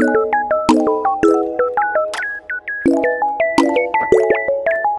you